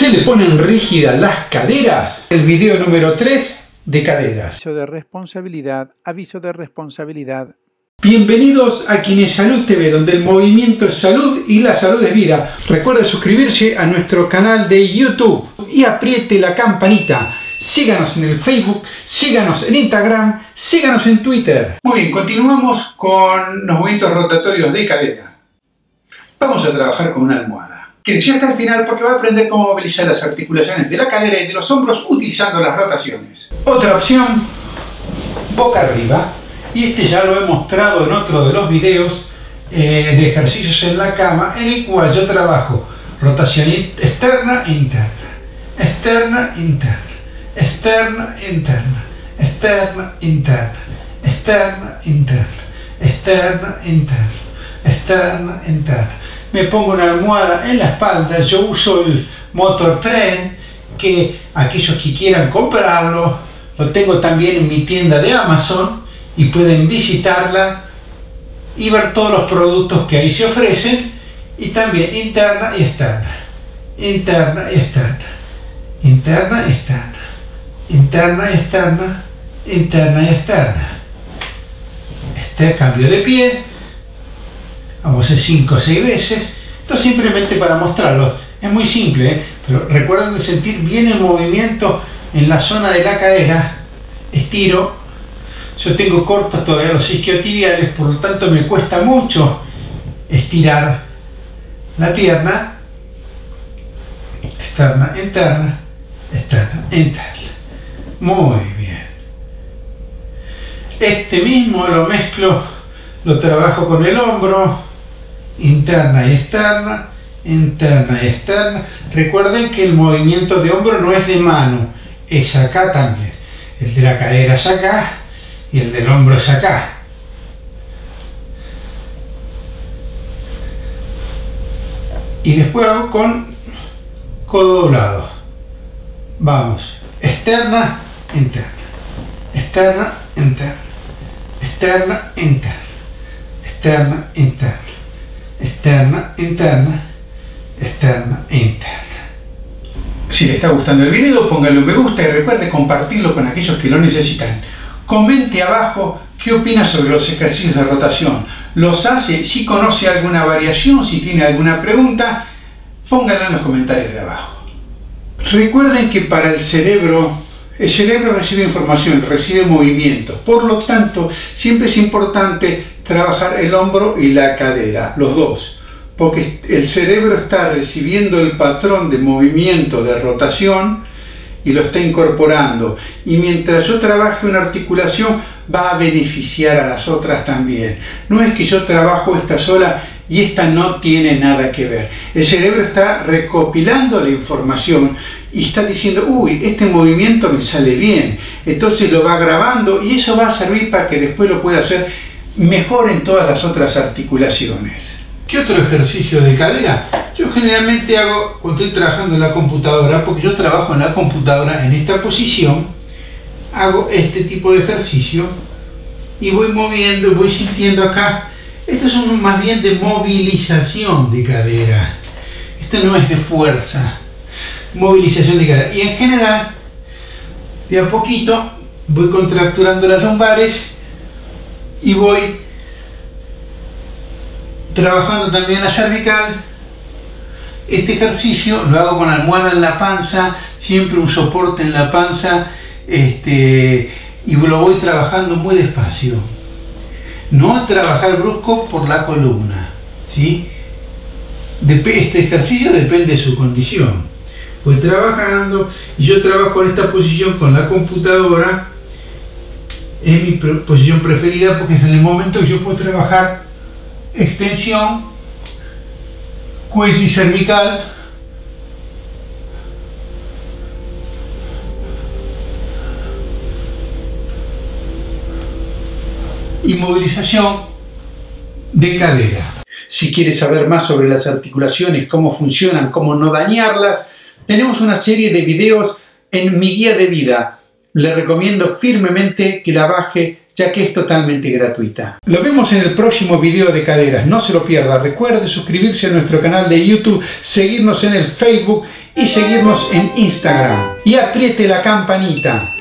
¿Se le ponen rígidas las caderas? El video número 3 de caderas. Aviso de responsabilidad, aviso de responsabilidad. Bienvenidos a Salud TV, donde el movimiento es salud y la salud es vida. Recuerda suscribirse a nuestro canal de YouTube y apriete la campanita. Síganos en el Facebook, síganos en Instagram, síganos en Twitter. Muy bien, continuamos con los movimientos rotatorios de cadera. Vamos a trabajar con una almohada que hasta el final porque va a aprender cómo movilizar las articulaciones de la cadera y de los hombros utilizando las rotaciones. Otra opción, boca arriba. Y este ya lo he mostrado en otro de los videos eh, de ejercicios en la cama, en el cual yo trabajo rotación externa e interna, externa, interna, externa, interna, externa, interna, externa, interna, externa, interna, externa, interna me pongo una almohada en la espalda, yo uso el motor tren, que aquellos que quieran comprarlo, lo tengo también en mi tienda de Amazon y pueden visitarla y ver todos los productos que ahí se ofrecen y también interna y externa, interna y externa, interna y externa, interna y externa, interna y externa. Este cambio de pie, vamos a hacer 5 o 6 veces, esto simplemente para mostrarlo, es muy simple, ¿eh? pero recuerden de sentir bien el movimiento en la zona de la cadera, estiro, yo tengo cortos todavía los isquiotibiales, por lo tanto me cuesta mucho estirar la pierna, externa, interna, externa, interna. Muy bien. Este mismo lo mezclo, lo trabajo con el hombro, interna y externa, interna y externa. Recuerden que el movimiento de hombro no es de mano, es acá también. El de la cadera es acá y el del hombro es acá. Y después hago con codo doblado. Vamos, externa, interna, externa, interna, externa, interna, externa, interna externa, interna, externa interna. Si le está gustando el video, póngale un me gusta y recuerde compartirlo con aquellos que lo necesitan. Comente abajo qué opina sobre los ejercicios de rotación. ¿Los hace? Si conoce alguna variación, si tiene alguna pregunta, pónganla en los comentarios de abajo. Recuerden que para el cerebro el cerebro recibe información, recibe movimiento. Por lo tanto, siempre es importante trabajar el hombro y la cadera, los dos. Porque el cerebro está recibiendo el patrón de movimiento, de rotación, y lo está incorporando. Y mientras yo trabaje una articulación, va a beneficiar a las otras también. No es que yo trabajo esta sola y esta no tiene nada que ver. El cerebro está recopilando la información y está diciendo, uy, este movimiento me sale bien. Entonces lo va grabando y eso va a servir para que después lo pueda hacer mejor en todas las otras articulaciones. ¿Qué otro ejercicio de cadera? Yo generalmente hago cuando estoy trabajando en la computadora, porque yo trabajo en la computadora en esta posición, hago este tipo de ejercicio y voy moviendo, voy sintiendo acá. Esto es más bien de movilización de cadera. Esto no es de fuerza movilización de cadera. Y en general, de a poquito, voy contracturando las lumbares y voy trabajando también la cervical. Este ejercicio lo hago con almohada en la panza, siempre un soporte en la panza, este, y lo voy trabajando muy despacio. No trabajar brusco por la columna. ¿sí? Este ejercicio depende de su condición voy trabajando y yo trabajo en esta posición con la computadora es mi posición preferida porque es en el momento que yo puedo trabajar extensión cuello y cervical y movilización de cadera. Si quieres saber más sobre las articulaciones, cómo funcionan, cómo no dañarlas, tenemos una serie de videos en mi guía de vida. Le recomiendo firmemente que la baje ya que es totalmente gratuita. Lo vemos en el próximo video de caderas, no se lo pierda. Recuerde suscribirse a nuestro canal de YouTube, seguirnos en el Facebook y seguirnos en Instagram. Y apriete la campanita.